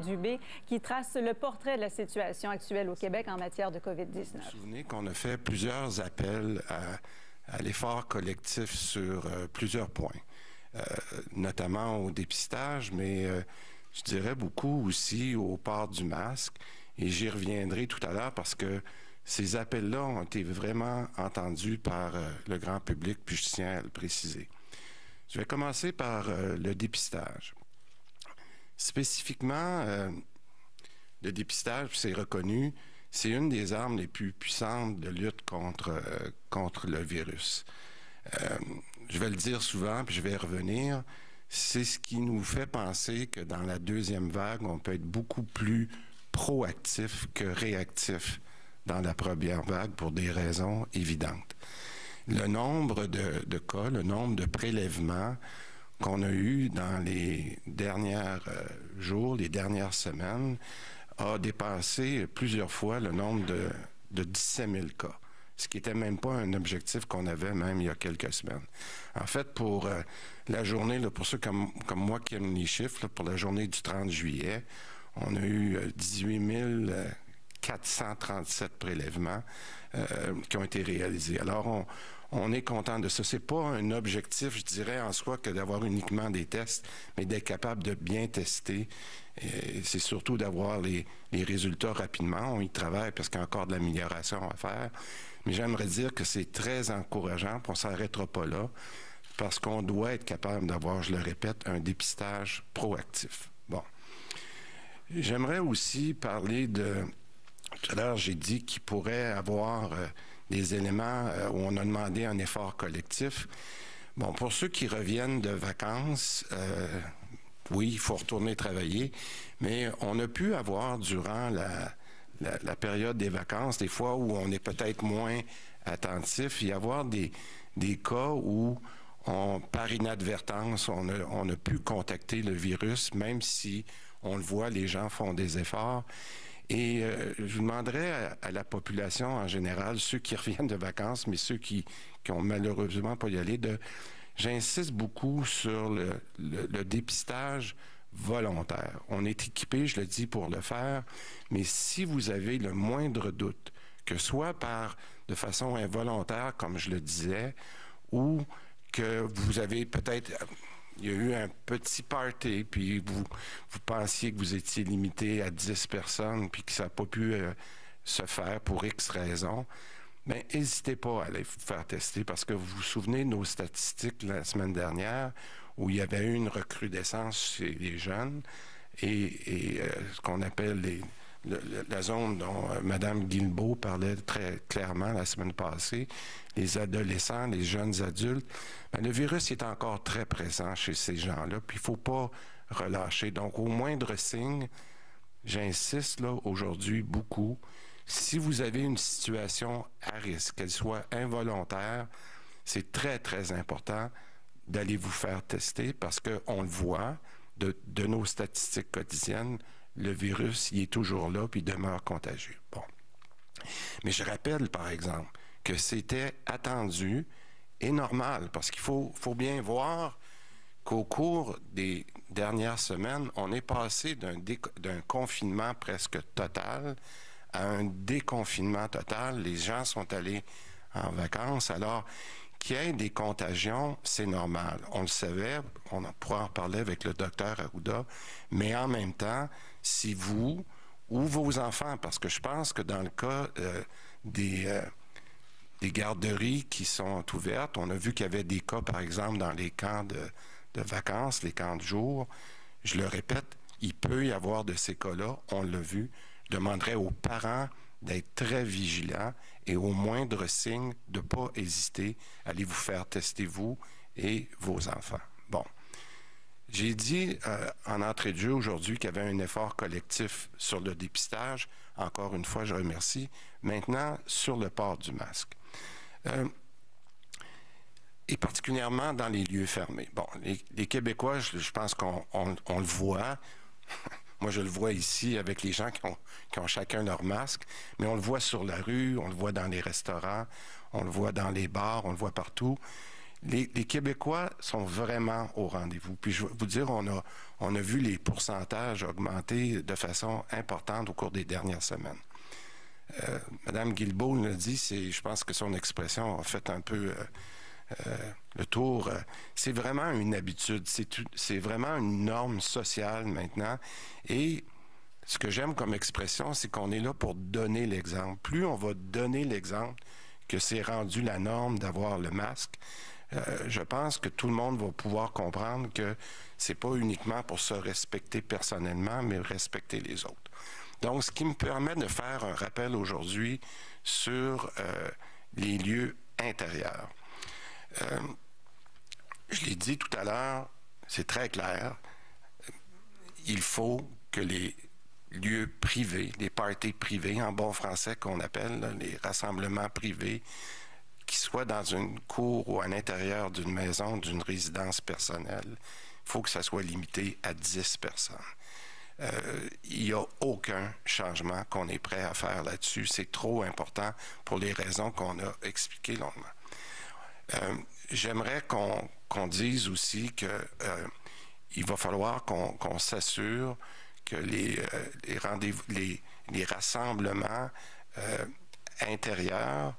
Dubé, qui trace le portrait de la situation actuelle au Québec en matière de COVID-19. Vous vous souvenez qu'on a fait plusieurs appels à, l'effort collectif sur euh, plusieurs points, euh, notamment au dépistage, mais euh, je dirais beaucoup aussi au port du masque. Et j'y reviendrai tout à l'heure parce que ces appels-là ont été vraiment entendus par le grand public, puis je tiens à le préciser. Je vais commencer par le dépistage. Spécifiquement, euh, le dépistage, c'est reconnu, c'est une des armes les plus puissantes de lutte contre, euh, contre le virus. Euh, je vais le dire souvent, puis je vais y revenir. C'est ce qui nous fait penser que dans la deuxième vague, on peut être beaucoup plus proactif que réactif dans la première vague pour des raisons évidentes. Le nombre de, de cas, le nombre de prélèvements qu'on a eu dans les derniers euh, jours, les dernières semaines, a dépassé plusieurs fois le nombre de, de 17 000 cas, ce qui n'était même pas un objectif qu'on avait même il y a quelques semaines. En fait, pour euh, la journée, pour ceux comme, comme moi qui aiment les chiffres, pour la journée du 30 juillet, on a eu 18 euh, 437 prélèvements qui ont été réalisés. Alors, on, on est content de ça. C'est pas un objectif, je dirais, en soi, que d'avoir uniquement des tests, mais d'être capable de bien tester. C'est surtout d'avoir les, résultats rapidement. On y travaille parce qu'il y a encore de l'amélioration à faire. Mais j'aimerais dire que c'est très encourageant, on ne s'arrêtera pas là, parce qu'on doit être capable d'avoir, je le répète, un dépistage proactif. Bon. J'aimerais aussi parler de... Tout à l'heure, j'ai dit qu'il pourrait avoir... Euh, des éléments euh, où on a demandé un effort collectif. Bon, pour ceux qui reviennent de vacances, euh, oui, il faut retourner travailler, mais on a pu avoir durant la, période des vacances, des fois où on est peut-être moins attentif, y avoir des, des cas où par inadvertance, on a, on a pu contacter le virus, même si on le voit, les gens font des efforts. Et euh, je demanderais à, la population en général, ceux qui reviennent de vacances, mais ceux qui, qui ont malheureusement pas y aller, de j'insiste beaucoup sur le, le, dépistage volontaire. On est équipé, je le dis, pour le faire, mais si vous avez le moindre doute, que soit par de façon involontaire, comme je le disais, ou que vous avez peut-être il y a eu un petit party, puis vous, pensiez que vous étiez limité à 10 personnes, puis que ça n'a pas pu euh, se faire pour X raisons, mais n'hésitez pas à aller vous faire tester parce que vous vous souvenez de nos statistiques la semaine dernière où il y avait eu une recrudescence chez les jeunes et, euh, ce qu'on appelle les, la zone dont euh, Mme Guilbeault parlait très clairement la semaine passée, les adolescents, les jeunes adultes, ben, le virus est encore très présent chez ces gens-là, puis il ne faut pas relâcher. Donc, au moindre signe, j'insiste là aujourd'hui beaucoup, si vous avez une situation à risque, qu'elle soit involontaire, c'est très, très important d'aller vous faire tester parce qu'on le voit de nos statistiques quotidiennes, le virus, il est toujours là, puis demeure contagieux. Bon. Mais je rappelle, par exemple, que c'était attendu et normal, parce qu'il faut, faut bien voir qu'au cours des dernières semaines, on est passé d'un confinement presque total à un déconfinement total. Les gens sont allés en vacances. Alors, qu'il y ait des contagions, c'est normal. On le savait, on pourra en parler avec le docteur Arruda, mais en même temps, si vous ou vos enfants, parce que je pense que dans le cas euh, des, euh, des garderies qui sont ouvertes, on a vu qu'il y avait des cas, par exemple, dans les camps de, vacances, les camps de jour. Je le répète, il peut y avoir de ces cas-là, on l'a vu. Je demanderais aux parents d'être très vigilants et au moindre signe de ne pas hésiter à aller vous faire tester vous et vos enfants. Bon. J'ai dit euh, en entrée de jeu aujourd'hui qu'il y avait un effort collectif sur le dépistage. Encore une fois, je remercie. Maintenant, sur le port du masque. Euh, et particulièrement dans les lieux fermés. Bon, les, Québécois, je, pense qu'on le voit. Moi, je le vois ici avec les gens qui ont, qui ont, chacun leur masque, mais on le voit sur la rue, on le voit dans les restaurants, on le voit dans les bars, on le voit partout. Les, Québécois sont vraiment au rendez-vous. Puis je vais vous dire, on a, vu les pourcentages augmenter de façon importante au cours des dernières semaines. Euh, Madame Guilbeault l'a dit, c'est, je pense que son expression a fait un peu euh, euh, le tour. c'est vraiment une habitude, c'est, c'est vraiment une norme sociale maintenant. Et ce que j'aime comme expression, c'est qu'on est là pour donner l'exemple. Plus on va donner l'exemple que c'est rendu la norme d'avoir le masque, je pense que tout le monde va pouvoir comprendre que c'est pas uniquement pour se respecter personnellement, mais respecter les autres. Donc, ce qui me permet de faire un rappel aujourd'hui sur euh, les lieux intérieurs. Euh, je l'ai dit tout à l'heure, c'est très clair. Il faut que les lieux privés, les parties privées, en bon français qu'on appelle les rassemblements privés, qui soient dans une cour ou à l'intérieur d'une maison, d'une résidence personnelle, il faut que ça soit limité à 10 personnes. Euh, il n'y a aucun changement qu'on est prêt à faire là-dessus. C'est trop important pour les raisons qu'on a expliquées longuement. Euh, j'aimerais qu'on dise aussi qu'il euh, va falloir qu'on s'assure que les, rendez-vous, les, rassemblements intérieurs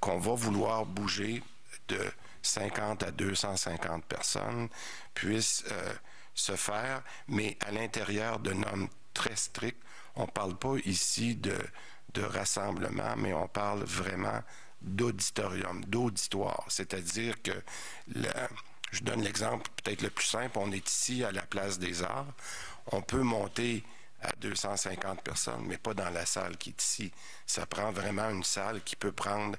qu'on va vouloir bouger de 50 à 250 personnes puissent se faire, mais à l'intérieur de normes très strictes. On ne parle pas ici de, de rassemblement, mais on parle vraiment d'auditorium, d'auditoire. C'est-à-dire que, je donne l'exemple peut-être le plus simple, on est ici à la place des arts, on peut monter à 250 personnes, mais pas dans la salle qui est ici. Ça prend vraiment une salle qui peut prendre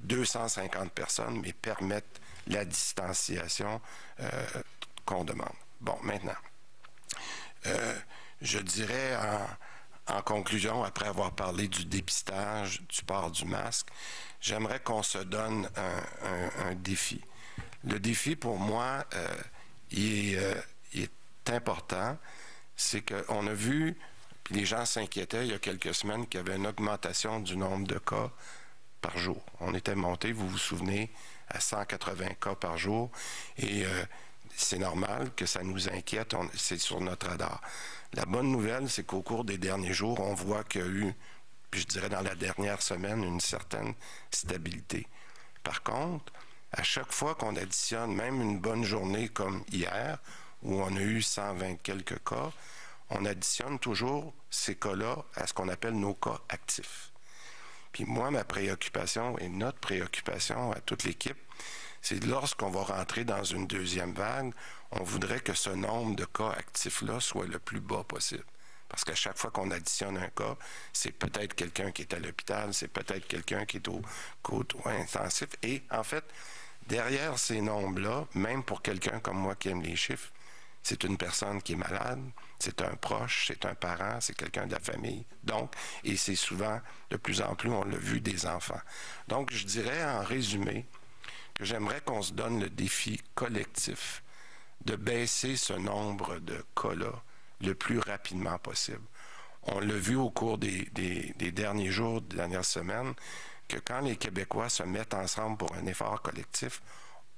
250 personnes, mais permettre la distanciation euh, qu'on demande. Bon, maintenant, euh, je dirais en, conclusion, après avoir parlé du dépistage, du port du masque, j'aimerais qu'on se donne un, défi. Le défi pour moi, euh, il, est, il, est, important. C'est qu'on a vu, puis les gens s'inquiétaient il y a quelques semaines qu'il y avait une augmentation du nombre de cas par jour. On était monté, vous vous souvenez, à 180 cas par jour. Et c'est normal que ça nous inquiète, c'est sur notre radar. La bonne nouvelle, c'est qu'au cours des derniers jours, on voit qu'il y a eu, je dirais dans la dernière semaine, une certaine stabilité. Par contre, à chaque fois qu'on additionne même une bonne journée comme hier, où on a eu 120 quelques cas, on additionne toujours ces cas-là à ce qu'on appelle nos cas actifs. Puis moi, ma préoccupation et notre préoccupation à toute l'équipe, c'est lorsqu'on va rentrer dans une deuxième vague, on voudrait que ce nombre de cas actifs-là soit le plus bas possible. Parce qu'à chaque fois qu'on additionne un cas, c'est peut-être quelqu'un qui est à l'hôpital, c'est peut-être quelqu'un qui est au côté intensif. Et en fait, derrière ces nombres-là, même pour quelqu'un comme moi qui aime les chiffres, c'est une personne qui est malade, c'est un proche, c'est un parent, c'est quelqu'un de la famille. Donc, et c'est souvent, de plus en plus, on l'a vu, des enfants. Donc, je dirais en résumé, que j'aimerais qu'on se donne le défi collectif de baisser ce nombre de cas-là le plus rapidement possible. On l'a vu au cours des, derniers jours, des dernières semaines, que quand les Québécois se mettent ensemble pour un effort collectif,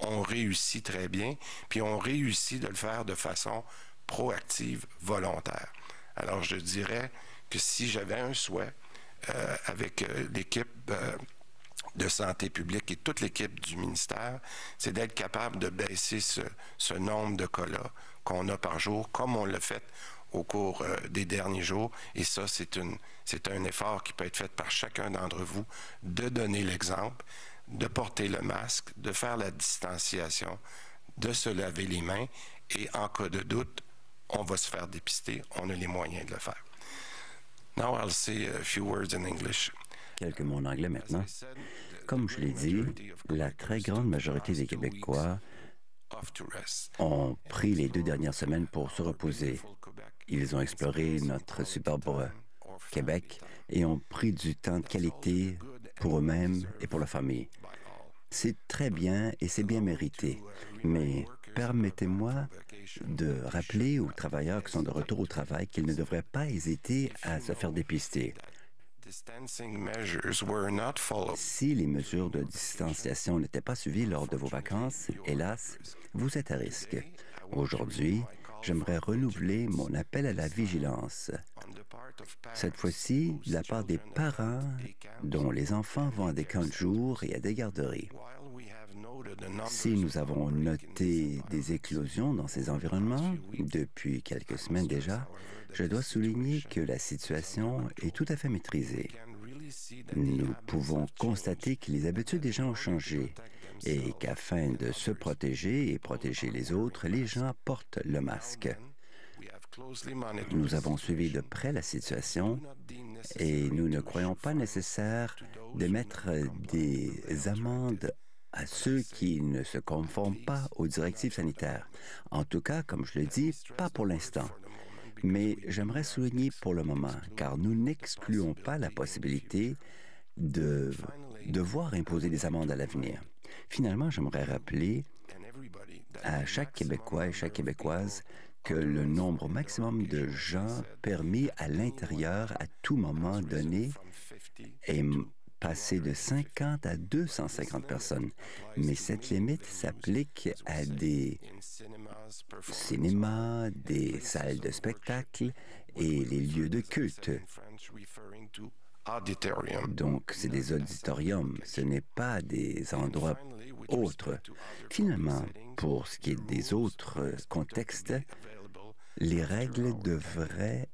on réussit très bien, puis on réussit de le faire de façon proactive, volontaire. Alors je dirais que si j'avais un souhait euh, avec euh, l'équipe euh, de santé publique et toute l'équipe du ministère, c'est d'être capable de baisser ce, nombre de cas-là qu'on a par jour, comme on l'a fait au cours des derniers jours. Et ça, c'est un effort qui peut être fait par chacun d'entre vous, de donner l'exemple, de porter le masque, de faire la distanciation, de se laver les mains. Et en cas de doute, on va se faire dépister. On a les moyens de le faire. Now I'll say a few words in English. Quelques mots en anglais maintenant. Comme je l'ai dit, la très grande majorité des Québécois ont pris les deux dernières semaines pour se reposer. Ils ont exploré notre superbe Québec et ont pris du temps de qualité pour eux-mêmes et pour la famille. C'est très bien et c'est bien mérité, mais permettez-moi de rappeler aux travailleurs qui sont de retour au travail qu'ils ne devraient pas hésiter à se faire dépister. Si les mesures de distanciation n'étaient pas suivies lors de vos vacances, hélas, vous êtes à risque. Aujourd'hui, j'aimerais renouveler mon appel à la vigilance. Cette fois-ci, de la part des parents dont les enfants vont à des camps de jour et à des garderies. Si nous avons noté des éclosions dans ces environnements depuis quelques semaines déjà, je dois souligner que la situation est tout à fait maîtrisée. Nous pouvons constater que les habitudes des gens ont changé et qu'afin de se protéger et protéger les autres, les gens portent le masque. Nous avons suivi de près la situation et nous ne croyons pas nécessaire de mettre des amendes à ceux qui ne se conforment pas aux directives sanitaires. En tout cas, comme je le dis, pas pour l'instant. Mais j'aimerais souligner pour le moment, car nous n'excluons pas la possibilité de devoir imposer des amendes à l'avenir. Finalement, j'aimerais rappeler à chaque Québécois et chaque Québécoise que le nombre maximum de gens permis à l'intérieur à tout moment donné est passé de 50 à 250 personnes. Mais cette limite s'applique à des cinémas, des salles de spectacle et les lieux de culte. Donc, c'est des auditoriums, ce n'est pas des endroits autres. Finalement, pour ce qui est des autres contextes, les règles devraient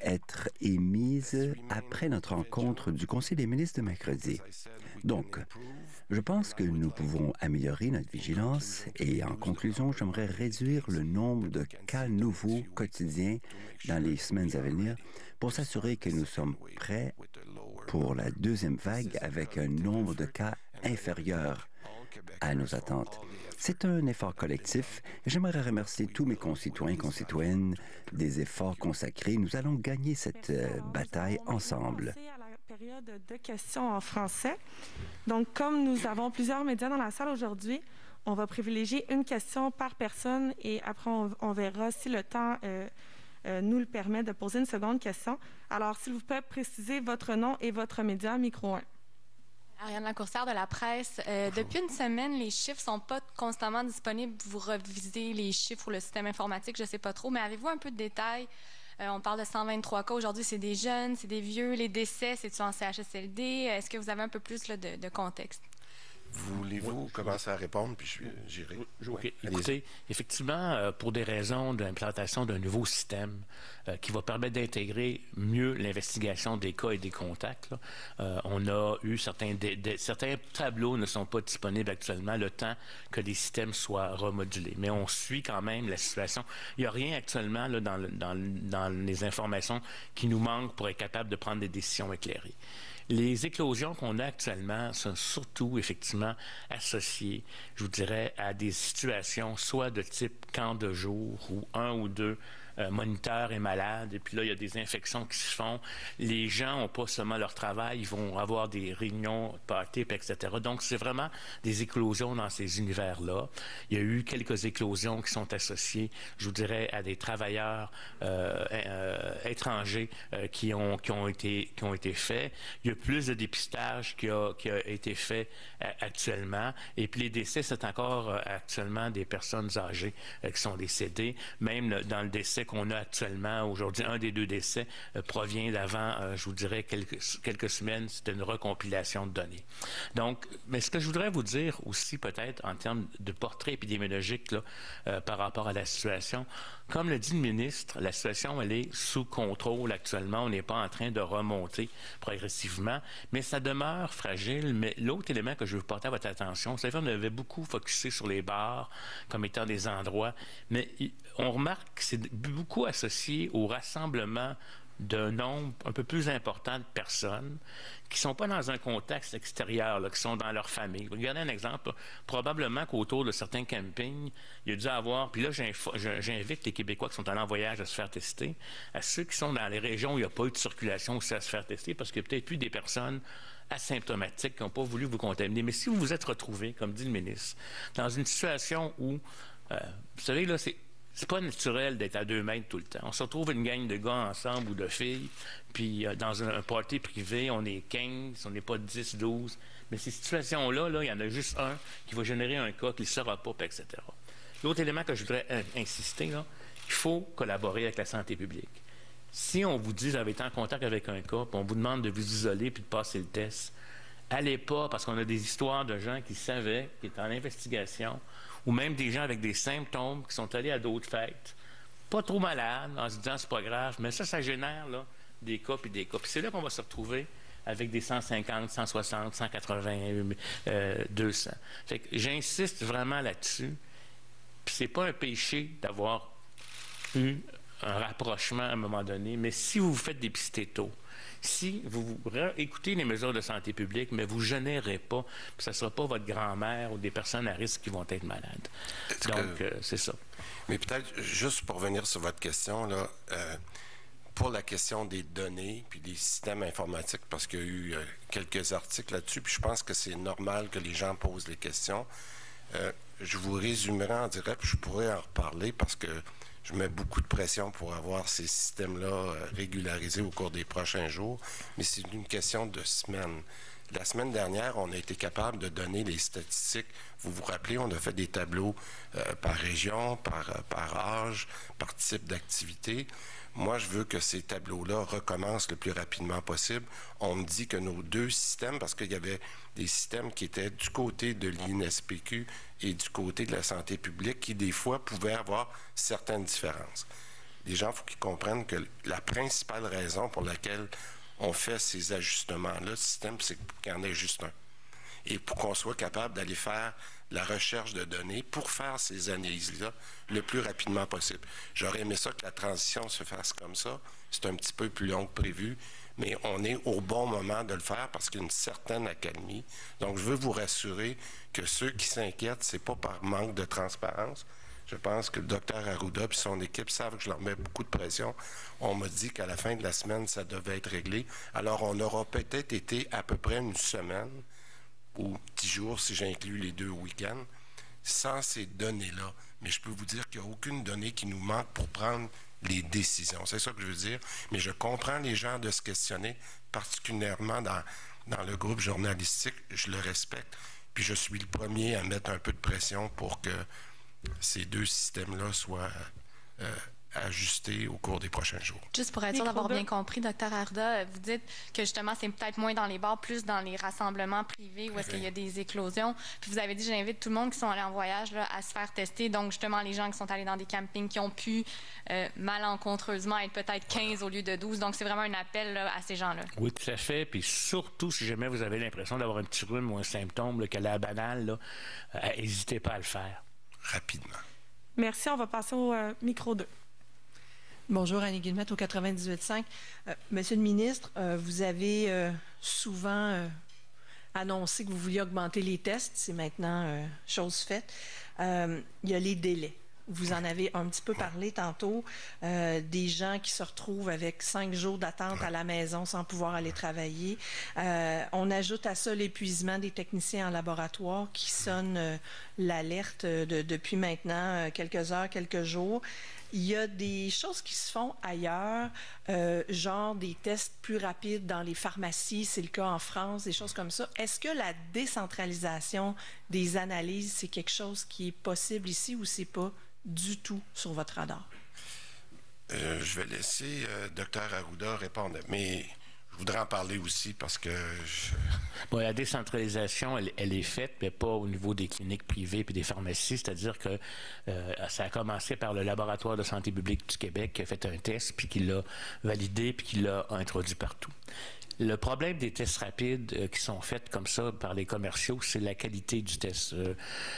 être émise après notre rencontre du Conseil des ministres de mercredi. Donc, je pense que nous pouvons améliorer notre vigilance et en conclusion, j'aimerais réduire le nombre de cas nouveaux quotidiens dans les semaines à venir pour s'assurer que nous sommes prêts pour la deuxième vague avec un nombre de cas inférieur à nos attentes. C'est un effort collectif j'aimerais remercier tous mes concitoyens et concitoyennes des efforts consacrés. Nous allons gagner cette euh, bataille ensemble période de questions en français. Donc, comme nous avons plusieurs médias dans la salle aujourd'hui, on va privilégier une question par personne et après, on, verra si le temps euh, nous le permet de poser une seconde question. Alors, s'il vous plaît, précisez votre nom et votre média, micro 1. Ariane Lacourcière de la presse. Euh, depuis une semaine, les chiffres sont pas constamment disponibles. Vous revisez les chiffres ou le système informatique, je ne sais pas trop, mais avez-vous un peu de détails? Euh, on parle de 123 cas. Aujourd'hui, c'est des jeunes, c'est des vieux. Les décès, c'est-tu en CHSLD? Est-ce que vous avez un peu plus de contexte? Voulez-vous commencer à répondre, puis j'irai. OK. Écoutez, effectivement, euh, pour des raisons d'implantation d'un nouveau système euh, qui va permettre d'intégrer mieux l'investigation des cas et des contacts, euh, on a eu certains, certains tableaux ne sont pas disponibles actuellement le temps que les systèmes soient remodulés. Mais on suit quand même la situation. Il n'y a rien actuellement là, dans, dans, dans les informations qui nous manquent pour être capable de prendre des décisions éclairées. Les éclosions qu'on a actuellement sont surtout effectivement associées, je vous dirais, à des situations soit de type camp de jour ou un ou deux euh, moniteur est malade, et puis là, il y a des infections qui se font. Les gens n'ont pas seulement leur travail, ils vont avoir des réunions, parties, etc. Donc, c'est vraiment des éclosions dans ces univers-là. Il y a eu quelques éclosions qui sont associées, je vous dirais, à des travailleurs euh, euh, étrangers qui, ont, qui, ont été, qui ont été faits. Il y a plus de dépistage qui a été fait actuellement. Et puis, les décès, c'est encore actuellement des personnes âgées qui sont décédées. Même dans le décès qu'on a actuellement aujourd'hui, un des deux décès euh, provient d'avant, euh, je vous dirais, quelques, quelques semaines. C'était une recompilation de données. Donc, mais ce que je voudrais vous dire aussi, peut-être, en termes de portrait épidémiologique là, euh, par rapport à la situation, comme le dit le ministre, la situation, elle est sous contrôle actuellement. On n'est pas en train de remonter progressivement, mais ça demeure fragile. Mais l'autre élément que je veux porter à votre attention, c'est qu'on avait beaucoup focusé sur les bars comme étant des endroits, mais on remarque que c'est beaucoup associé au rassemblement d'un nombre un peu plus important de personnes qui ne sont pas dans un contexte extérieur, qui sont dans leur famille. Regardez un exemple. Probablement qu'autour de certains campings, il y a dû avoir, puis là, j'invite les Québécois qui sont allés en voyage à se faire tester, à ceux qui sont dans les régions où il n'y a pas eu de circulation aussi à se faire tester, parce qu'il y a peut-être plus des personnes asymptomatiques qui n'ont pas voulu vous contaminer. Mais si vous vous êtes retrouvé, comme dit le ministre, dans une situation où, euh, vous savez, là, c'est c'est pas naturel d'être à deux mètres tout le temps. On se retrouve une gang de gars ensemble ou de filles, puis euh, dans un, party privé, on est 15, on n'est pas 10, 12. Mais ces situations-là, là, il y en a juste un qui va générer un cas qui ne sera pas, etc. L'autre élément que je voudrais euh, insister, il faut collaborer avec la santé publique. Si on vous dit, vous avez été en contact avec un cas, puis on vous demande de vous isoler puis de passer le test, allez pas, parce qu'on a des histoires de gens qui savaient, qui étaient en investigation, ou même des gens avec des symptômes qui sont allés à d'autres fêtes, pas trop malades, en se disant c'est pas grave, mais ça, ça génère là, des cas puis des cas. Puis c'est là qu'on va se retrouver avec des 150, 160, 180, 200. Fait que j'insiste vraiment là-dessus. Puis c'est pas un péché d'avoir eu un rapprochement à un moment donné, mais si vous vous faites dépister tôt, si vous écoutez les mesures de santé publique, mais vous ne générez pas, ce ne sera pas votre grand-mère ou des personnes à risque qui vont être malades. Donc, euh, c'est ça. Mais peut-être, juste pour revenir sur votre question, là, euh, pour la question des données puis des systèmes informatiques, parce qu'il y a eu euh, quelques articles là-dessus, puis je pense que c'est normal que les gens posent les questions. je vous résumerai en direct, je pourrais en reparler parce que je mets beaucoup de pression pour avoir ces systèmes-là euh, régularisés au cours des prochains jours, mais c'est une question de semaines. La semaine dernière, on a été capable de donner les statistiques. Vous vous rappelez, on a fait des tableaux euh, par région, par, euh, par âge, par type d'activité. Moi, je veux que ces tableaux-là recommencent le plus rapidement possible. On me dit que nos deux systèmes, parce qu'il y avait des systèmes qui étaient du côté de l'INSPQ et du côté de la santé publique, qui des fois pouvaient avoir certaines différences. Les gens, il faut qu'ils comprennent que la principale raison pour laquelle on fait ces ajustements-là, système, c'est qu'il y en ait juste un. Et pour qu'on soit capable d'aller faire la recherche de données pour faire ces analyses-là le plus rapidement possible. J'aurais aimé ça que la transition se fasse comme ça. C'est un petit peu plus long que prévu, mais on est au bon moment de le faire parce qu'il y a une certaine accalmie. Donc, je veux vous rassurer que ceux qui s'inquiètent, c'est pas par manque de transparence. Je pense que le docteur Arruda et son équipe savent que je leur mets beaucoup de pression. On m'a dit qu'à la fin de la semaine, ça devait être réglé. Alors, on aura peut-être été à peu près une semaine ou dix jours si j'inclus les deux week-ends, sans ces données-là. Mais je peux vous dire qu'il n'y a aucune donnée qui nous manque pour prendre les décisions. C'est ça que je veux dire. Mais je comprends les gens de se questionner, particulièrement dans, dans le groupe journalistique. Je le respecte. Puis je suis le premier à mettre un peu de pression pour que ces deux systèmes-là soient euh, ajuster au cours des prochains jours. Juste pour être sûr d'avoir bien compris, docteur Arda, vous dites que justement, c'est peut-être moins dans les bars, plus dans les rassemblements privés où est-ce qu'il y a des éclosions. Puis vous avez dit, j'invite tout le monde qui sont allés en voyage là, à se faire tester. Donc, justement, les gens qui sont allés dans des campings qui ont pu euh, malencontreusement être peut-être 15 au lieu de 12. Donc, c'est vraiment un appel à ces gens-là. Oui, tout à fait. Puis surtout, si jamais vous avez l'impression d'avoir un petit rhume ou un symptôme, que la banale, n'hésitez euh, pas à le faire. Rapidement. Merci. On va passer au euh, micro 2. Bonjour, Annie Guillemette au 98.5. Euh, Monsieur le ministre, euh, vous avez euh, souvent annoncé que vous vouliez augmenter les tests. C'est maintenant chose faite. il y a les délais. Vous en avez un petit peu parlé tantôt, des gens qui se retrouvent avec cinq jours d'attente à la maison sans pouvoir aller travailler. on ajoute à ça l'épuisement des techniciens en laboratoire qui sonnent l'alerte depuis maintenant quelques heures, quelques jours. Il y a des choses qui se font ailleurs, euh, genre des tests plus rapides dans les pharmacies, c'est le cas en France, des choses comme ça. Est-ce que la décentralisation des analyses, c'est quelque chose qui est possible ici ou c'est pas du tout sur votre radar? Euh, je vais laisser euh, Dr Arruda répondre. Mais je voudrais en parler aussi parce que... la décentralisation, elle, est faite, mais pas au niveau des cliniques privées et des pharmacies. C'est-à-dire que euh, ça a commencé par le laboratoire de santé publique du Québec qui a fait un test, puis qui l'a validé, puis qui l'a introduit partout. Le problème des tests rapides euh, qui sont faits comme ça par les commerciaux, c'est la qualité du test. Euh,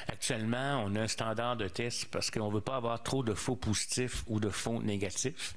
actuellement, on a un standard de test parce qu'on ne veut pas avoir trop de faux positifs ou de faux négatifs.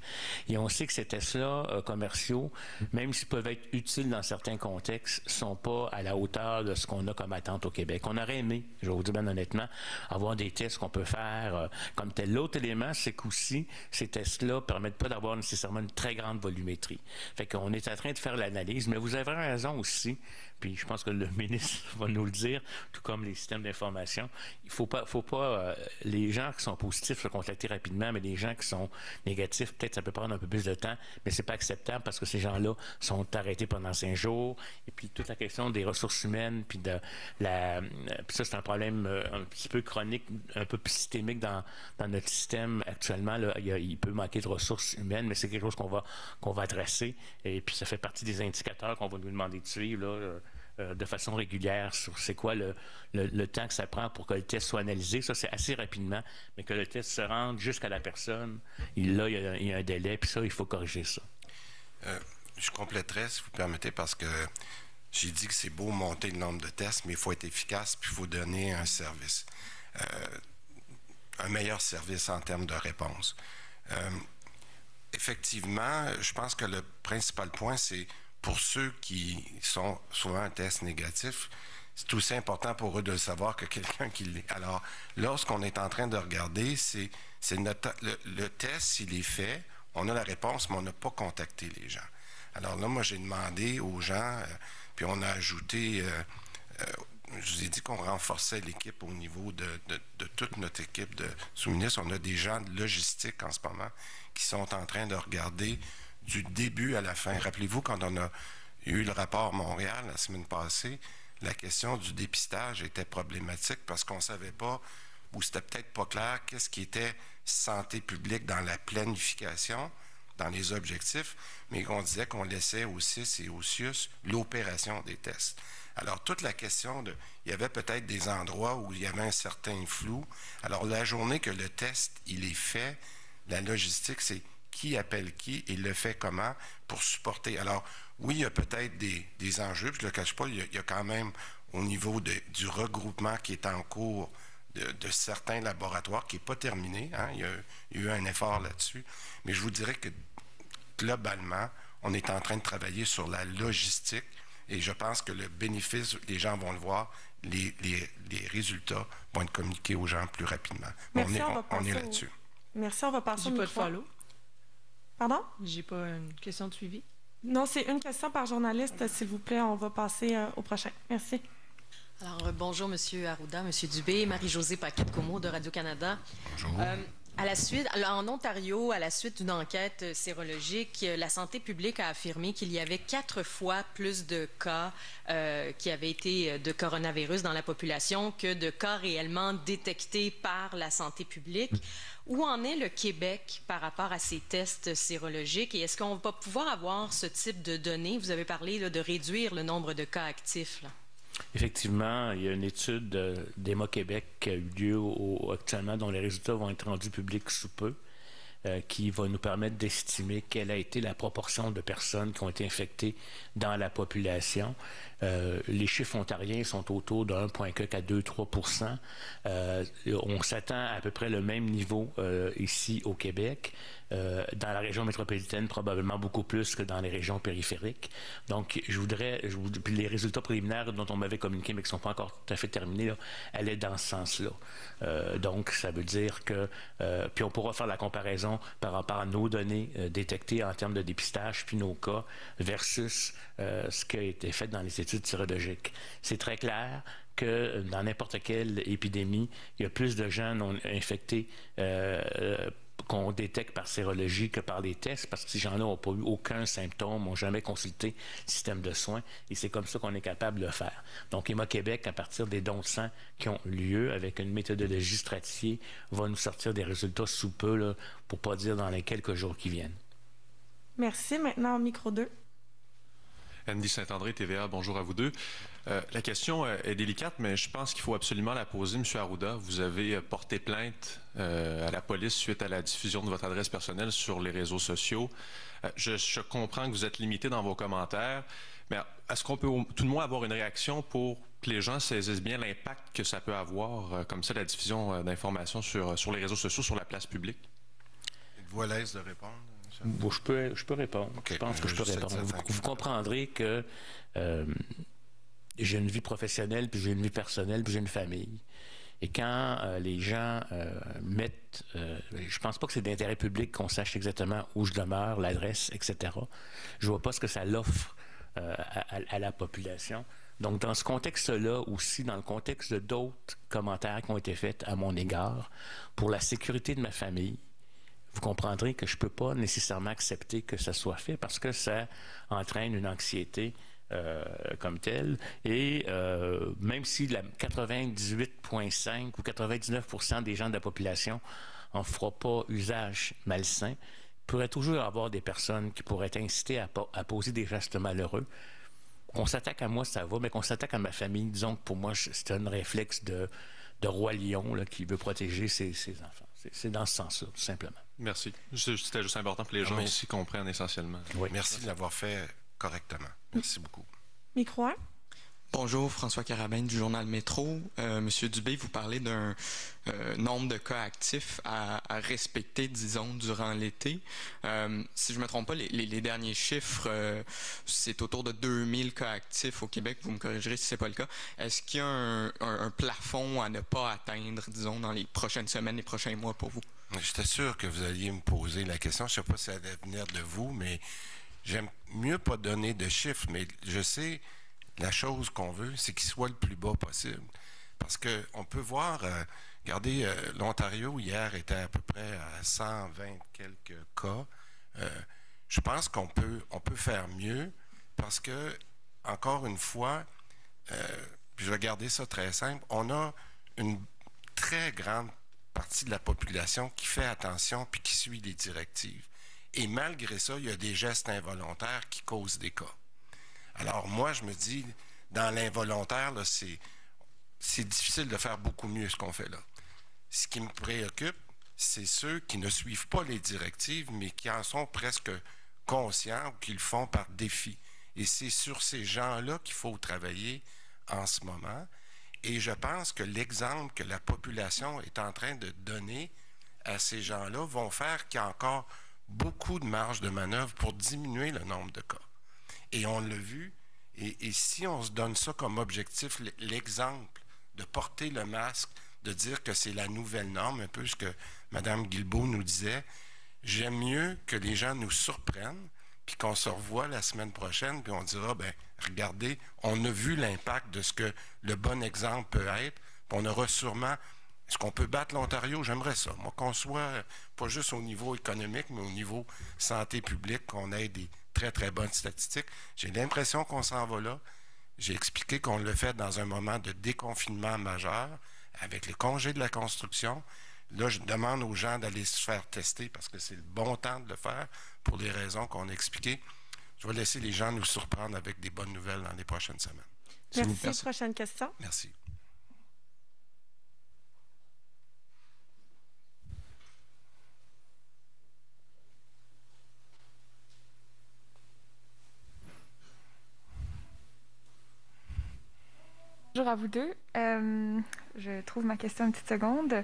Et on sait que ces tests-là, euh, commerciaux, même s'ils peuvent être utiles dans certains contextes, sont pas à la hauteur de ce qu'on a comme attente au Québec. On aurait aimé, je vous dire bien honnêtement, avoir des tests qu'on peut faire comme tel. L'autre élément, c'est qu'aussi, ces tests-là permettent pas d'avoir nécessairement une très grande volumétrie. Fait qu'on est en train de faire l'analyse Mais vous avez raison aussi puis je pense que le ministre va nous le dire, tout comme les systèmes d'information. Il faut pas, faut pas, euh, les gens qui sont positifs se contacter rapidement, mais les gens qui sont négatifs, peut-être ça peut prendre un peu plus de temps, mais c'est pas acceptable parce que ces gens-là sont arrêtés pendant cinq jours. Et puis toute la question des ressources humaines, puis de la, puis ça c'est un problème euh, un petit peu chronique, un peu systémique dans, notre système actuellement. Il, il peut manquer de ressources humaines, mais c'est quelque chose qu'on va qu'on va adresser. Et puis ça fait partie des indicateurs qu'on va nous demander de suivre. Là, euh, de façon régulière sur c'est quoi le, le, temps que ça prend pour que le test soit analysé. Ça, c'est assez rapidement, mais que le test se rende jusqu'à la personne, il, là, il y, a, un délai, puis ça, il faut corriger ça. Euh, je compléterai, si vous permettez, parce que j'ai dit que c'est beau monter le nombre de tests, mais il faut être efficace, puis il faut donner un service, euh, un meilleur service en termes de réponse. effectivement, je pense que le principal point, c'est pour ceux qui sont souvent un test négatif, c'est aussi important pour eux de savoir que quelqu'un qui l'est. Alors, lorsqu'on est en train de regarder, c'est, le, test, s'il est fait, on a la réponse, mais on n'a pas contacté les gens. Alors là, moi, j'ai demandé aux gens, euh, puis on a ajouté, euh, euh, je vous ai dit qu'on renforçait l'équipe au niveau de, toute notre équipe de sous-ministres. On a des gens de logistique en ce moment qui sont en train de regarder du début à la fin. Rappelez-vous, quand on a eu le rapport Montréal la semaine passée, la question du dépistage était problématique parce qu'on ne savait pas, ou c'était peut-être pas clair, qu'est-ce qui était santé publique dans la planification, dans les objectifs, mais qu'on disait qu'on laissait au CIS et au CIUS l'opération des tests. Alors, toute la question de. Il y avait peut-être des endroits où il y avait un certain flou. Alors, la journée que le test, il est fait, la logistique, c'est qui appelle qui et le fait comment pour supporter. Alors, oui, il y a peut-être des, enjeux, je ne le cache pas, il y, a, quand même au niveau du regroupement qui est en cours de, certains laboratoires, qui n'est pas terminé, hein, il, y a, eu un effort là-dessus, mais je vous dirais que globalement, on est en train de travailler sur la logistique et je pense que le bénéfice, les gens vont le voir, les, résultats vont être communiqués aux gens plus rapidement. Merci, on est, là-dessus. Merci, on va passer au micro. Pardon? J'ai pas une question de suivi. Non, c'est une question par journaliste, s'il vous plaît. On va passer euh, au prochain. Merci. Alors, euh, bonjour, Monsieur Arruda, Monsieur Dubé, Marie-Josée Paquette-Como de Radio-Canada. Bonjour. Euh, à la suite, en Ontario, à la suite d'une enquête sérologique, la santé publique a affirmé qu'il y avait quatre fois plus de cas qui avaient été de coronavirus dans la population que de cas réellement détectés par la santé publique. Où en est le Québec par rapport à ces tests sérologiques et est-ce qu'on va pouvoir avoir ce type de données? Vous avez parlé de réduire le nombre de cas actifs. Effectivement, il y a une étude d'EMA Québec qui a eu lieu actuellement dont les résultats vont être rendus publics sous peu. Euh, qui va nous permettre d'estimer quelle a été la proportion de personnes qui ont été infectées dans la population. Euh, les chiffres ontariens sont autour de 1,4 à 2-3 euh, On s'attend à, peu près le même niveau euh, ici au Québec. Euh, dans la région métropolitaine, probablement beaucoup plus que dans les régions périphériques. Donc, je voudrais, puis les résultats préliminaires dont on m'avait communiqué, mais qui ne sont pas encore tout à fait terminés, allaient dans ce sens-là. Donc, ça veut dire que, puis on pourra faire la comparaison par rapport à nos données détectées en termes de dépistage, puis nos cas, versus ce qui a été fait dans les études sérologiques. C'est très clair que dans n'importe quelle épidémie, il y a plus de gens infectés qu'on détecte par sérologie que par les tests, parce que ces gens-là n'ont pas eu aucun symptôme, n'ont jamais consulté le système de soins, et c'est comme ça qu'on est capable de le faire. Donc, EMA Québec, à partir des dons de sang qui ont lieu avec une méthodologie stratifiée, va nous sortir des résultats sous peu, là, pour pas dire dans les quelques jours qui viennent. Merci. Maintenant, micro 2. Andy Saint-André, TVA, bonjour à vous deux. Euh, la question euh, est délicate, mais je pense qu'il faut absolument la poser. Monsieur Arruda, vous avez euh, porté plainte à la police suite à la diffusion de votre adresse personnelle sur les réseaux sociaux. Je, comprends que vous êtes limité dans vos commentaires, mais est-ce qu'on peut tout de moins avoir une réaction pour que les gens saisissent bien l'impact que ça peut avoir, comme ça, la diffusion d'informations sur, sur les réseaux sociaux, sur la place publique? Êtes-vous à l'aise de répondre? Je, peux, je peux répondre. Je pense que je peux répondre. Vous, comprendrez que j'ai une vie professionnelle, puis j'ai une vie personnelle, puis j'ai une famille. Et quand euh, les gens euh, mettent, euh, je pense pas que c'est d'intérêt public qu'on sache exactement où je demeure, l'adresse, etc. Je vois pas ce que ça l'offre à, la population. Donc, dans ce contexte-là, aussi dans le contexte de d'autres commentaires qui ont été faits à mon égard, pour la sécurité de ma famille, vous comprendrez que je ne peux pas nécessairement accepter que ça soit fait parce que ça entraîne une anxiété euh, comme telle. Et euh, même si la 98,5 ou 99% des gens de la population en fera pas usage malsain, il pourrait toujours avoir des personnes qui pourraient être incitées à, poser des gestes malheureux. On s'attaque à moi, ça va, mais qu'on s'attaque à ma famille, disons que pour moi, c'est un réflexe de, roi lion là, qui veut protéger ses enfants. C'est dans ce sens-là, tout simplement. Merci. C'était juste important que les gens aussi comprennent essentiellement. Oui. Merci de l'avoir fait correctement. Merci beaucoup. Micro 1. Bonjour, François Carabin du journal Métro. Euh, Monsieur Dubé, vous parlez d'un euh, nombre de cas actifs à, respecter, disons, durant l'été. Euh, si je ne me trompe pas, les, derniers chiffres, c'est autour de 2000 cas actifs au Québec. Vous me corrigerez si ce n'est pas le cas. Est-ce qu'il y a un, plafond à ne pas atteindre, disons, dans les prochaines semaines, les prochains mois pour vous? J'étais sûr que vous alliez me poser la question. Je ne sais pas si ça allait venir de vous, mais j'aime mieux pas donner de chiffres, mais je sais la chose qu'on veut, c'est qu'il soit le plus bas possible. Parce qu'on peut voir, euh, regardez, euh, l'Ontario hier était à peu près à 120 quelques cas. Euh, je pense qu'on peut, faire mieux parce que, encore une fois, je vais garder ça très simple, on a une très grande partie de la population qui fait attention puis qui suit les directives. Et malgré ça, il y a des gestes involontaires qui causent des cas. Alors moi, je me dis, dans l'involontaire, c'est, difficile de faire beaucoup mieux ce qu'on fait là. Ce qui me préoccupe, c'est ceux qui ne suivent pas les directives, mais qui en sont presque conscients ou qui le font par défi. Et c'est sur ces gens-là qu'il faut travailler en ce moment. Et je pense que l'exemple que la population est en train de donner à ces gens-là vont faire qu'il y a encore beaucoup de marge de manœuvre pour diminuer le nombre de cas. Et on l'a vu. Et, si on se donne ça comme objectif, l'exemple de porter le masque, de dire que c'est la nouvelle norme, un peu ce que Mme Guilbeault nous disait, j'aime mieux que les gens nous surprennent, puis qu'on se revoie la semaine prochaine, puis on dira, ben regardez, on a vu l'impact de ce que le bon exemple peut être, puis on aura sûrement est-ce qu'on peut battre l'Ontario? J'aimerais ça. Moi, qu'on soit pas juste au niveau économique, mais au niveau santé publique, qu'on ait des très, très bonnes statistiques. J'ai l'impression qu'on s'en va là. J'ai expliqué qu'on le fait dans un moment de déconfinement majeur, avec les congés de la construction. Là, je demande aux gens d'aller se faire tester parce que c'est le bon temps de le faire pour les raisons qu'on a expliquées. Je vais laisser les gens nous surprendre avec des bonnes nouvelles dans les prochaines semaines. Merci. Prochaine question. Merci. Bonjour à vous deux. Euh, je trouve ma question une petite seconde.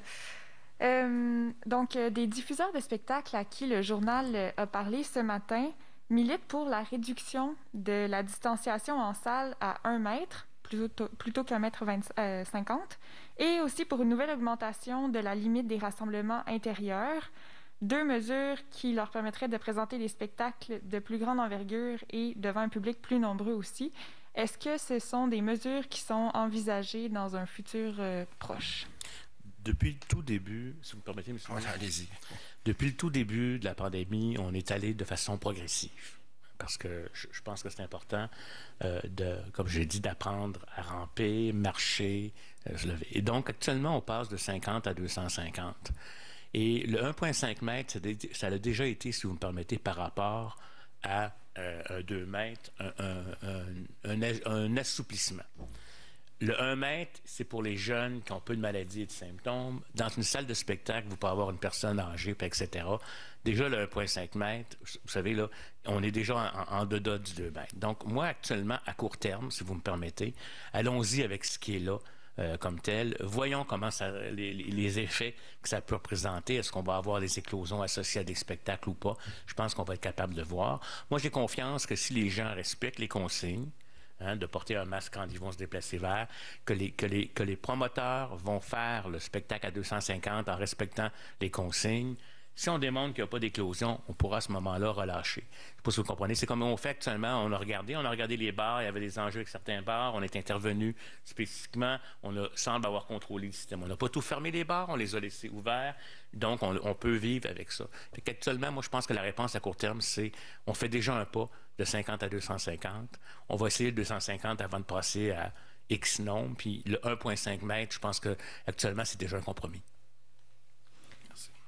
Euh, donc, euh, des diffuseurs de spectacles à qui le journal a parlé ce matin militent pour la réduction de la distanciation en salle à 1 mètre plutôt, plutôt qu'un mètre 50 et aussi pour une nouvelle augmentation de la limite des rassemblements intérieurs. Deux mesures qui leur permettraient de présenter des spectacles de plus grande envergure et devant un public plus nombreux aussi. Est-ce que ce sont des mesures qui sont envisagées dans un futur euh, proche? Depuis le tout début, si vous me permettez, M. allez-y. Depuis le tout début de la pandémie, on est allé de façon progressive. Parce que je, pense que c'est important, euh, de, comme j'ai dit, d'apprendre à ramper, marcher, euh, se lever. Et donc, actuellement, on passe de 50 à 250. Et le 1,5 mètre, ça a déjà été, si vous me permettez, par rapport à euh, un 2 mètres, un, assouplissement. Le 1 mètre, c'est pour les jeunes qui ont peu de maladies et de symptômes. Dans une salle de spectacle, vous pouvez avoir une personne âgée, etc. Déjà, le 1,5 mètre, vous savez, là, on est déjà en, en dedans du 2 mètres. Donc, moi, actuellement, à court terme, si vous me permettez, allons-y avec ce qui est là. Euh, comme tel. Voyons comment ça, les, effets que ça peut représenter. Est-ce qu'on va avoir des éclosions associées à des spectacles ou pas? Je pense qu'on va être capable de voir. Moi, j'ai confiance que si les gens respectent les consignes, hein, de porter un masque quand ils vont se déplacer vers, que que les promoteurs vont faire le spectacle à 250 en respectant les consignes, Si on démontre qu'il n'y a pas d'éclosion, on pourra à ce moment-là relâcher. Je ne sais pas si vous comprenez. C'est comme on fait actuellement. On a regardé, on a regardé les bars. Il y avait des enjeux avec certains bars. On est intervenu spécifiquement. On semble avoir contrôlé le système. On n'a pas tout fermé les bars. On les a laissés ouverts. Donc, on, peut vivre avec ça. Actuellement, moi, je pense que la réponse à court terme, c'est on fait déjà un pas de 50 à 250. On va essayer de 250 avant de passer à X nombre. Puis le 1,5 mètres, je pense que actuellement, c'est déjà un compromis.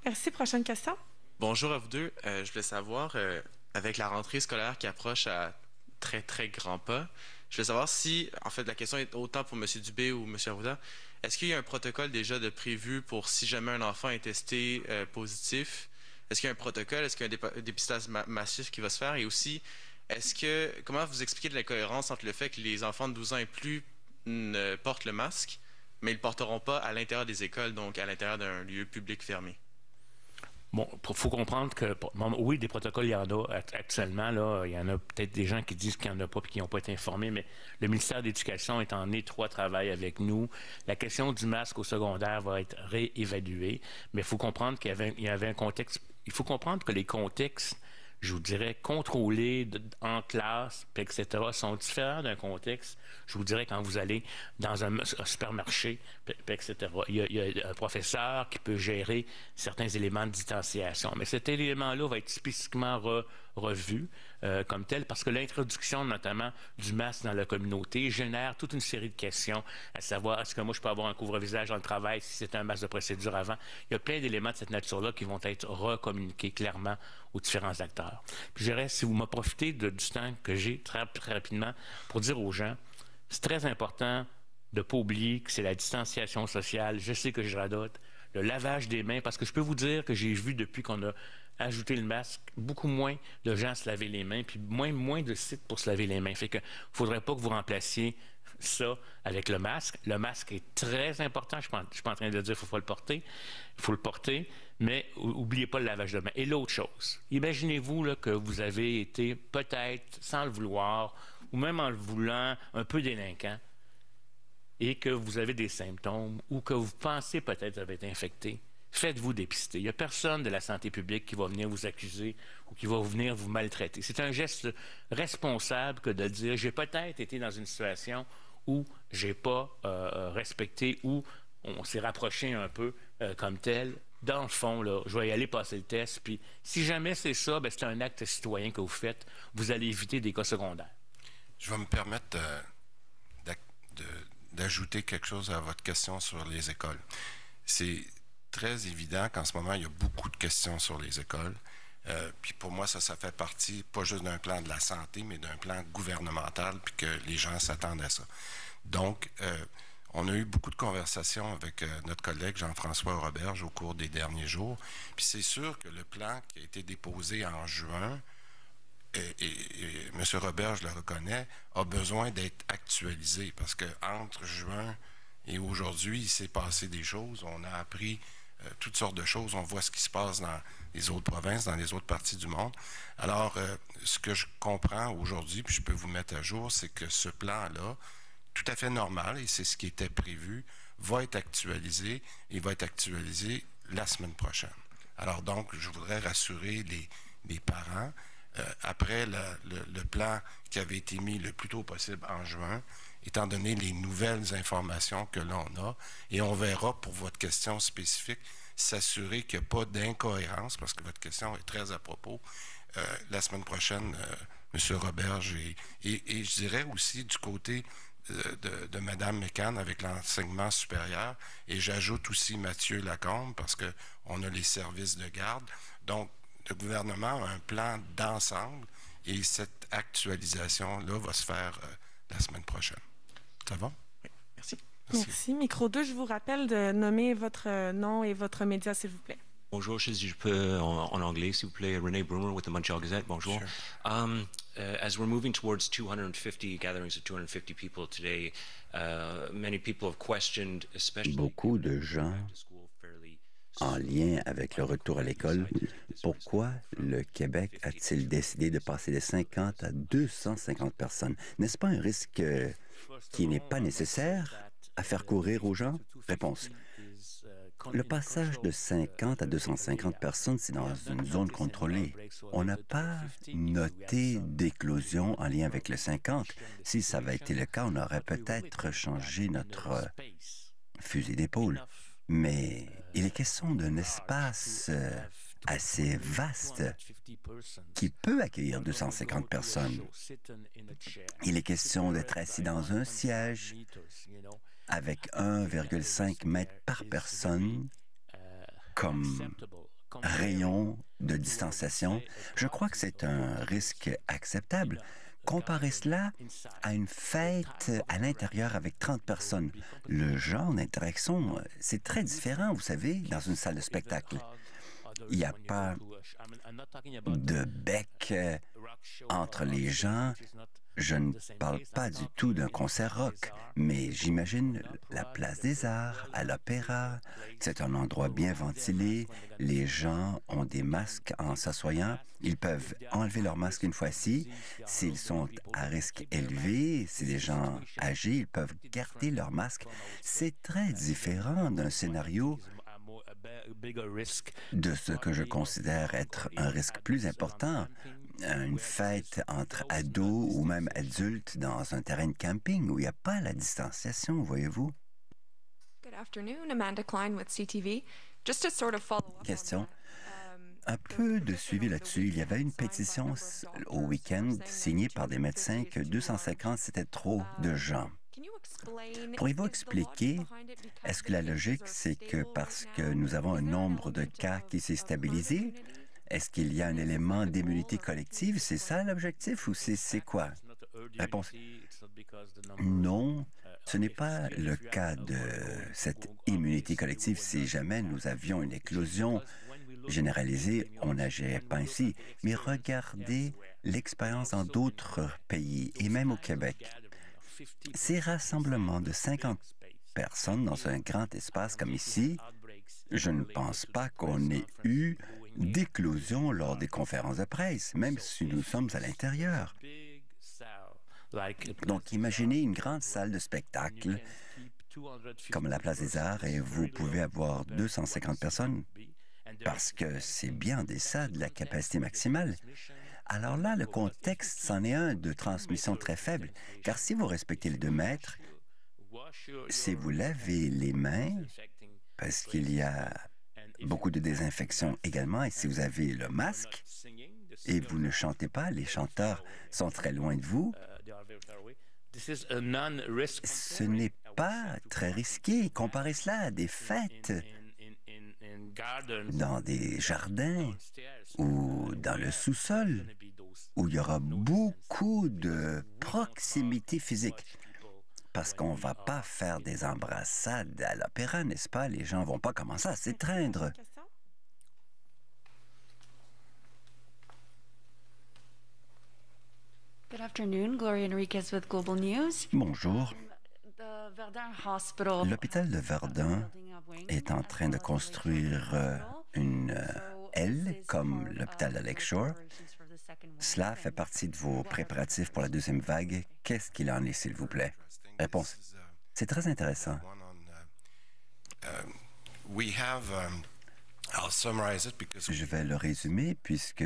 Merci. Prochaine question. Bonjour à vous deux. Euh, je voulais savoir, euh, avec la rentrée scolaire qui approche à très, très grands pas, je voulais savoir si, en fait, la question est autant pour M. Dubé ou M. Arruda, est-ce qu'il y a un protocole déjà de prévu pour si jamais un enfant est testé euh, positif? Est-ce qu'il y a un protocole? Est-ce qu'il y a un dépistage massif qui va se faire? Et aussi, est-ce que, comment vous expliquez de la cohérence entre le fait que les enfants de 12 ans et plus ne portent le masque, mais ils ne porteront pas à l'intérieur des écoles, donc à l'intérieur d'un lieu public fermé? Bon, il faut comprendre que, oui, des protocoles, il y en a actuellement. Là, il y en a peut-être des gens qui disent qu'il n'y en a pas et qui n'ont pas été informés, mais le ministère de l'Éducation est en étroit travail avec nous. La question du masque au secondaire va être réévaluée, mais il faut comprendre qu'il y avait un contexte. Il faut comprendre que les contextes je vous dirais, contrôlés en classe, etc., sont différents d'un contexte, je vous dirais, quand vous allez dans un, supermarché, etc. Il y, a, un professeur qui peut gérer certains éléments de distanciation, mais cet élément-là va être spécifiquement revu. Euh, comme tel, parce que l'introduction notamment du masque dans la communauté génère toute une série de questions, à savoir est-ce que moi je peux avoir un couvre-visage dans le travail si c'est un masque de procédure avant? Il y a plein d'éléments de cette nature-là qui vont être recommuniqués clairement aux différents acteurs. Je dirais, si vous me profitez de, du temps que j'ai très, très rapidement pour dire aux gens, c'est très important de ne pas oublier que c'est la distanciation sociale. Je sais que je radote. Le lavage des mains, parce que je peux vous dire que j'ai vu depuis qu'on a ajouter le masque, beaucoup moins de gens se laver les mains, puis moins, moins de sites pour se laver les mains. Fait que faudrait pas que vous remplaciez ça avec le masque. Le masque est très important. Je ne suis pas en train de dire qu'il faut pas le porter. Il faut le porter, mais oubliez pas le lavage de mains. Et l'autre chose, imaginez-vous que vous avez été peut-être, sans le vouloir, ou même en le voulant, un peu délinquant, et que vous avez des symptômes, ou que vous pensez peut-être avoir été infecté faites-vous dépister. Il n'y a personne de la santé publique qui va venir vous accuser ou qui va venir vous maltraiter. C'est un geste responsable que de dire j'ai peut-être été dans une situation où j'ai pas euh, euh, respecté ou on s'est rapproché un peu euh, comme tel. Dans le fond, là, je vais y aller passer le test. Puis, si jamais c'est ça, ben, c'est un acte citoyen que vous faites. Vous allez éviter des cas secondaires. Je vais me permettre d'ajouter quelque chose à votre question sur les écoles. C'est très évident qu'en ce moment, il y a beaucoup de questions sur les écoles. Euh, puis pour moi, ça, ça fait partie pas juste d'un plan de la santé, mais d'un plan gouvernemental, puis que les gens s'attendent à ça. Donc, euh, on a eu beaucoup de conversations avec euh, notre collègue Jean-François Roberge au cours des derniers jours. Puis c'est sûr que le plan qui a été déposé en juin, et, et M. Roberge le reconnaît, a besoin d'être actualisé parce que entre juin et aujourd'hui, il s'est passé des choses. On a appris euh, toutes sortes de choses. On voit ce qui se passe dans les autres provinces, dans les autres parties du monde. Alors, euh, ce que je comprends aujourd'hui, puis je peux vous mettre à jour, c'est que ce plan-là, tout à fait normal, et c'est ce qui était prévu, va être actualisé et va être actualisé la semaine prochaine. Alors donc, je voudrais rassurer les, parents. Euh, après le, plan qui avait été mis le plus tôt possible en juin, étant donné les nouvelles informations que l'on a. Et on verra pour votre question spécifique s'assurer qu'il n'y a pas d'incohérence, parce que votre question est très à propos. Euh, la semaine prochaine, euh, M. Roberge et, et, je dirais aussi du côté de, de, Mme McCann avec l'enseignement supérieur, et j'ajoute aussi Mathieu Lacombe parce qu'on a les services de garde. Donc, le gouvernement a un plan d'ensemble et cette actualisation-là va se faire la semaine prochaine. Ça va? Oui, merci. merci. Micro 2, je vous rappelle de nommer votre nom et votre média, s'il vous plaît. Bonjour, je peux en, en anglais, s'il vous plaît. René Brumer with the Montreal Gazette. Bonjour. Sure. Um, uh, as we're moving towards 250 gatherings of 250 people today, uh, many people have questioned, especially. Beaucoup de gens en lien avec le retour à l'école, pourquoi le Québec a-t-il décidé de passer de 50 à 250 personnes? N'est-ce pas un risque qui n'est pas nécessaire à faire courir aux gens? Réponse. Le passage de 50 à 250 personnes, c'est dans une zone contrôlée. On n'a pas noté d'éclosion en lien avec le 50. Si ça avait été le cas, on aurait peut-être changé notre fusil d'épaule. Mais il est question d'un espace euh, assez vaste qui peut accueillir 250 personnes. Il est question d'être assis dans un siège avec 1,5 mètre par personne comme rayon de distanciation. Je crois que c'est un risque acceptable. Comparez cela à une fête à l'intérieur avec 30 personnes. Le genre d'interaction, c'est très différent, vous savez, dans une salle de spectacle. Il n'y a pas de bec euh, entre les gens. Je ne parle pas du tout d'un concert rock, mais j'imagine la place des arts, à l'opéra. C'est un endroit bien ventilé. Les gens ont des masques en s'assoyant. Ils peuvent enlever leur masque une fois ci. S'ils sont à risque élevé, c'est des gens âgés, ils peuvent garder leur masque. C'est très différent d'un scénario de ce que je considère être un risque plus important, une fête entre ados ou même adultes dans un terrain de camping où il n'y a pas la distanciation, voyez-vous? Question. Un peu de suivi là-dessus. Il y avait une pétition au week-end signée par des médecins que 250, c'était trop de gens. Pourriez-vous expliquer, est-ce que la logique, c'est que parce que nous avons un nombre de cas qui s'est stabilisé, est-ce qu'il y a un élément d'immunité collective? C'est ça l'objectif ou c'est quoi? Réponse. Non, ce n'est pas le cas de cette immunité collective. Si jamais nous avions une éclosion généralisée, on n'agirait pas ainsi. Mais regardez l'expérience dans d'autres pays et même au Québec. Ces rassemblements de 50 personnes dans un grand espace comme ici, je ne pense pas qu'on ait eu d'éclosion lors des conférences de presse, même si nous sommes à l'intérieur. Donc, imaginez une grande salle de spectacle comme la Place des Arts et vous pouvez avoir 250 personnes parce que c'est bien des ça de la capacité maximale. Alors là, le contexte, c'en est un de transmission très faible, car si vous respectez les deux mètres, si vous lavez les mains, parce qu'il y a beaucoup de désinfection également, et si vous avez le masque et vous ne chantez pas, les chanteurs sont très loin de vous, ce n'est pas très risqué. Comparez cela à des fêtes dans des jardins ou dans le sous-sol où il y aura beaucoup de proximité physique. Parce qu'on ne va pas faire des embrassades à l'opéra, n'est-ce pas? Les gens ne vont pas commencer à s'étreindre. Bonjour. L'hôpital de Verdun est en train de construire euh, une euh, aile comme l'hôpital de Lakeshore. Cela fait partie de vos préparatifs pour la deuxième vague. Qu'est-ce qu'il en est, s'il vous plaît? Réponse. C'est très intéressant. Je vais le résumer puisque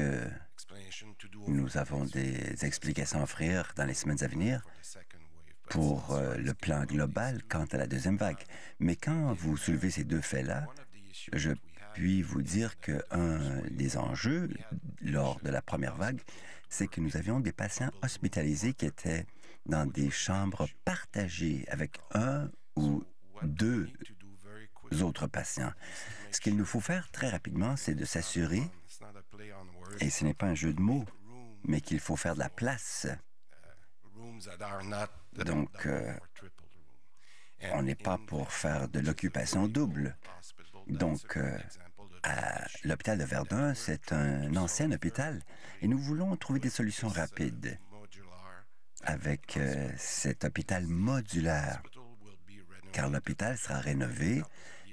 nous avons des explications à offrir dans les semaines à venir pour euh, le plan global quant à la deuxième vague. Mais quand vous soulevez ces deux faits-là, je puis vous dire qu'un des enjeux lors de la première vague, c'est que nous avions des patients hospitalisés qui étaient dans des chambres partagées avec un ou deux autres patients. Ce qu'il nous faut faire très rapidement, c'est de s'assurer, et ce n'est pas un jeu de mots, mais qu'il faut faire de la place donc, euh, on n'est pas pour faire de l'occupation double. Donc, euh, à l'hôpital de Verdun, c'est un ancien hôpital et nous voulons trouver des solutions rapides avec euh, cet hôpital modulaire, car l'hôpital sera rénové,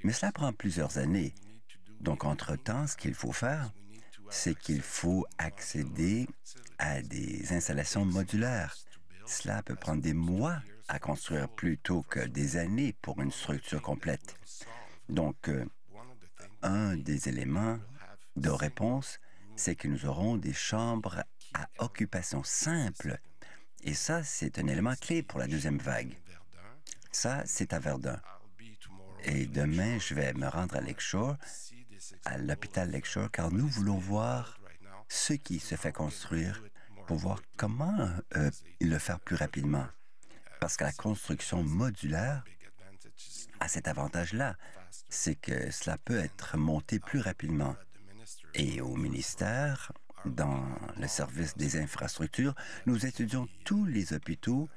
mais cela prend plusieurs années. Donc, entre-temps, ce qu'il faut faire, c'est qu'il faut accéder à des installations modulaires cela peut prendre des mois à construire plutôt que des années pour une structure complète. Donc, euh, un des éléments de réponse, c'est que nous aurons des chambres à occupation simple. Et ça, c'est un élément clé pour la deuxième vague. Ça, c'est à Verdun. Et demain, je vais me rendre à à l'hôpital Lakeshore, car nous voulons voir ce qui se fait construire pour voir comment euh, le faire plus rapidement. Parce que la construction modulaire a cet avantage-là, c'est que cela peut être monté plus rapidement. Et au ministère, dans le service des infrastructures, nous étudions tous les hôpitaux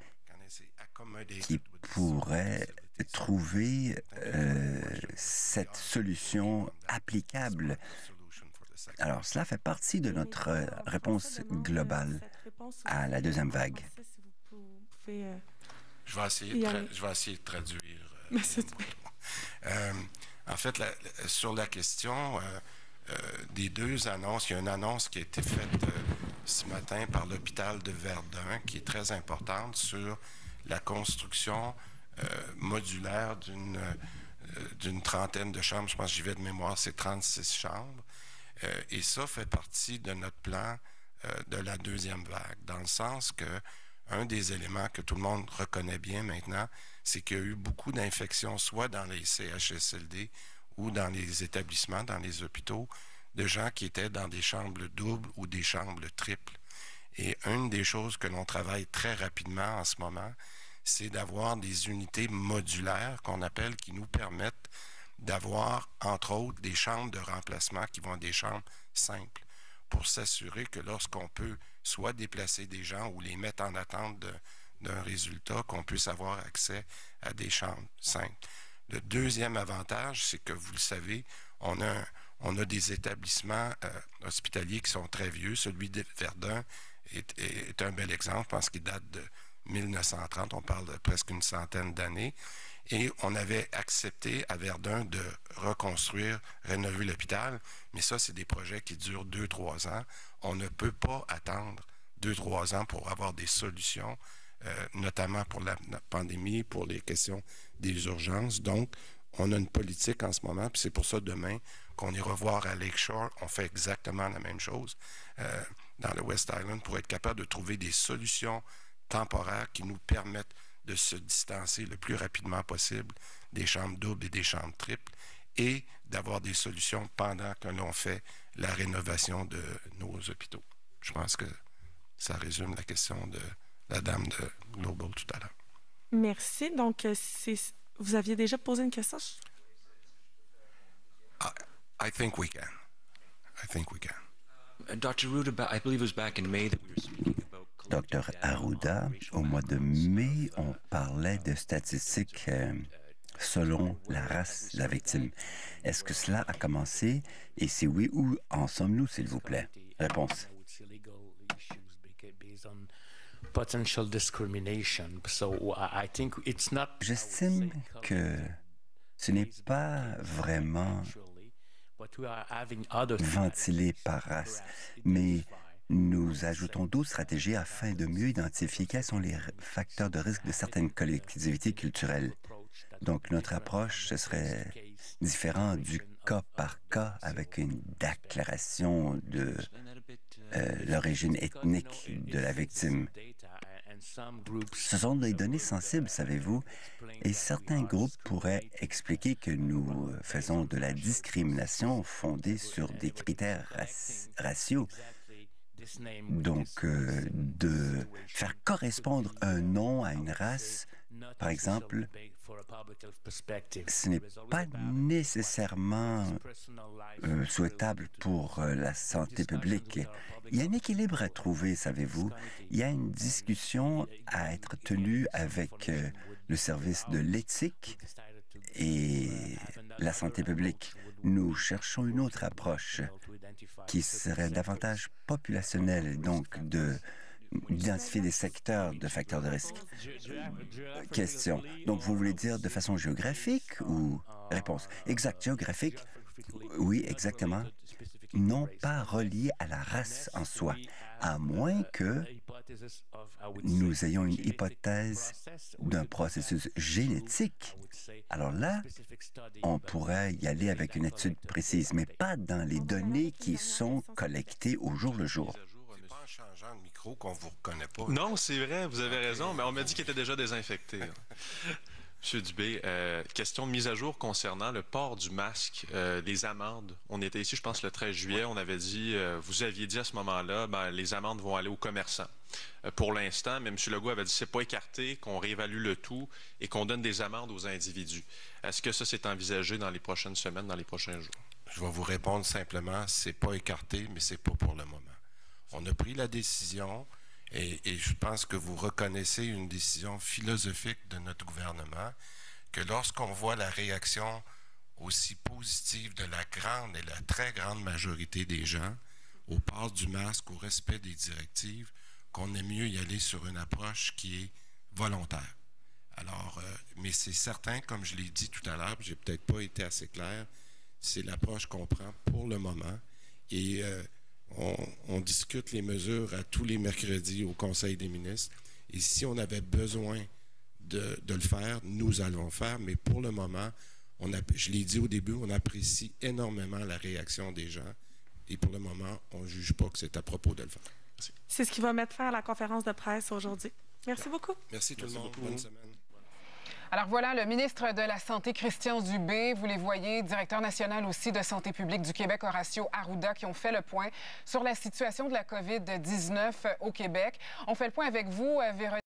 qui pourraient trouver euh, cette solution applicable. Alors, cela fait partie de notre réponse globale à la deuxième vague. Je vais essayer, de, je vais essayer de traduire. Euh, en fait, sur la question euh, des deux annonces, il y a une annonce qui a été faite ce matin par l'hôpital de Verdun qui est très importante sur la construction euh, modulaire d'une euh, d'une trentaine de chambres. Je pense que j'y vais de mémoire, c'est 36 chambres. Euh, et ça fait partie de notre plan de la deuxième vague, dans le sens que un des éléments que tout le monde reconnaît bien maintenant, c'est qu'il y a eu beaucoup d'infections, soit dans les CHSLD ou dans les établissements, dans les hôpitaux, de gens qui étaient dans des chambres doubles ou des chambres triples. Et une des choses que l'on travaille très rapidement en ce moment, c'est d'avoir des unités modulaires qu'on appelle qui nous permettent d'avoir, entre autres, des chambres de remplacement qui vont être des chambres simples pour s'assurer que lorsqu'on peut soit déplacer des gens ou les mettre en attente d'un résultat, qu'on puisse avoir accès à des chambres simples. Le deuxième avantage, c'est que vous le savez, on a, on a des établissements euh, hospitaliers qui sont très vieux. Celui de Verdun est, est un bel exemple, parce qu'il date de 1930, on parle de presque une centaine d'années, et on avait accepté à Verdun de reconstruire, rénover l'hôpital, mais ça, c'est des projets qui durent deux, trois ans. On ne peut pas attendre deux, trois ans pour avoir des solutions, euh, notamment pour la, pandémie, pour les questions des urgences. Donc, on a une politique en ce moment, puis c'est pour ça demain qu'on ira voir à Lakeshore, on fait exactement la même chose euh, dans le West Island pour être capable de trouver des solutions temporaires qui nous permettent de se distancer le plus rapidement possible des chambres doubles et des chambres triples et d'avoir des solutions pendant que l'on fait la rénovation de nos hôpitaux. Je pense que ça résume la question de la dame de Global tout à l'heure. Merci. Donc, euh, vous aviez déjà posé une question? I, think we can. I think we can. Uh, Dr. Ruda, I believe it was back in May that we were speaking Docteur Arruda, au mois de mai, on parlait de statistiques euh, selon la race de la victime. Est-ce que cela a commencé? Et si oui, où en sommes-nous, s'il vous plaît? Réponse. J'estime que ce n'est pas vraiment ventilé par race, mais nous ajoutons d'autres stratégies afin de mieux identifier quels sont les facteurs de risque de certaines collectivités culturelles. Donc, notre approche, ce serait différent du cas par cas avec une déclaration de euh, l'origine ethnique de la victime. Ce sont des données sensibles, savez-vous, et certains groupes pourraient expliquer que nous faisons de la discrimination fondée sur des critères raciaux donc, euh, de faire correspondre un nom à une race, par exemple, ce n'est pas nécessairement euh, souhaitable pour euh, la santé publique. Il y a un équilibre à trouver, savez-vous. Il y a une discussion à être tenue avec le service de l'éthique et la santé publique. Nous cherchons une autre approche qui serait davantage populationnelle, donc de d'identifier des secteurs de facteurs de risque. Question. Donc, vous voulez dire de façon géographique ou réponse? Exact, géographique? Oui, exactement. Non pas relié à la race en soi. À moins que nous ayons une hypothèse d'un processus génétique. Alors là, on pourrait y aller avec une étude précise, mais pas dans les données qui sont collectées au jour le jour changeant de micro qu'on vous reconnaît pas. Non, c'est vrai, vous avez raison, mais on m'a dit qu'il était déjà désinfecté. Monsieur Dubé, euh, question de mise à jour concernant le port du masque, euh, les amendes. On était ici, je pense, le 13 juillet. On avait dit, euh, vous aviez dit à ce moment-là, ben, les amendes vont aller aux commerçants. pour l'instant, mais M. Legault avait dit, c'est pas écarté, qu'on réévalue le tout et qu'on donne des amendes aux individus. Est-ce que ça s'est envisagé dans les prochaines semaines, dans les prochains jours? Je vais vous répondre simplement, c'est pas écarté, mais c'est pas pour le moment. On a pris la décision. Et, je pense que vous reconnaissez une décision philosophique de notre gouvernement, que lorsqu'on voit la réaction aussi positive de la grande et la très grande majorité des gens au port du masque, au respect des directives, qu'on est mieux y aller sur une approche qui est volontaire. Alors, euh, mais c'est certain, comme je l'ai dit tout à l'heure, j'ai peut-être pas été assez clair, c'est l'approche qu'on prend pour le moment. Et euh, on, discute les mesures à tous les mercredis au Conseil des ministres. Et si on avait besoin de, le faire, nous allons le faire. Mais pour le moment, on je l'ai dit au début, on apprécie énormément la réaction des gens. Et pour le moment, on ne juge pas que c'est à propos de le faire. C'est ce qui va mettre fin à la conférence de presse aujourd'hui. Merci beaucoup. Merci tout le monde. Bonne semaine. Alors voilà, le ministre de la Santé, Christian Dubé, vous les voyez, directeur national aussi de santé publique du Québec, Horacio Arruda, qui ont fait le point sur la situation de la COVID-19 au Québec. On fait le point avec vous, euh, Véronique.